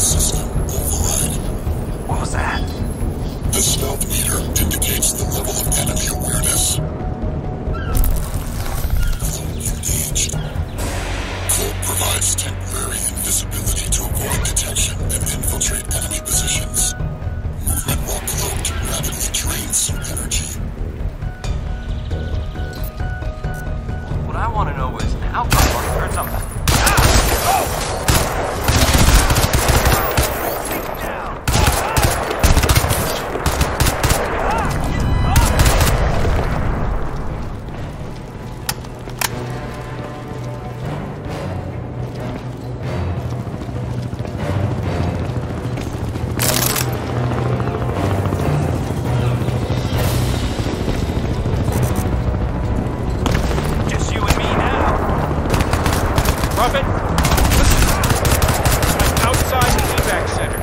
system override. What was that? The stealth meter indicates the level of enemy awareness. Float engaged. Cloak provides temporary invisibility to avoid detection and infiltrate enemy positions. Movement while cloaked rapidly drains some energy. What I want to know is how the fuck turns up. Ah! Oh! Prophet, listen. I'm outside the evac center.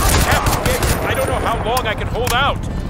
I have to get. I don't know how long I can hold out.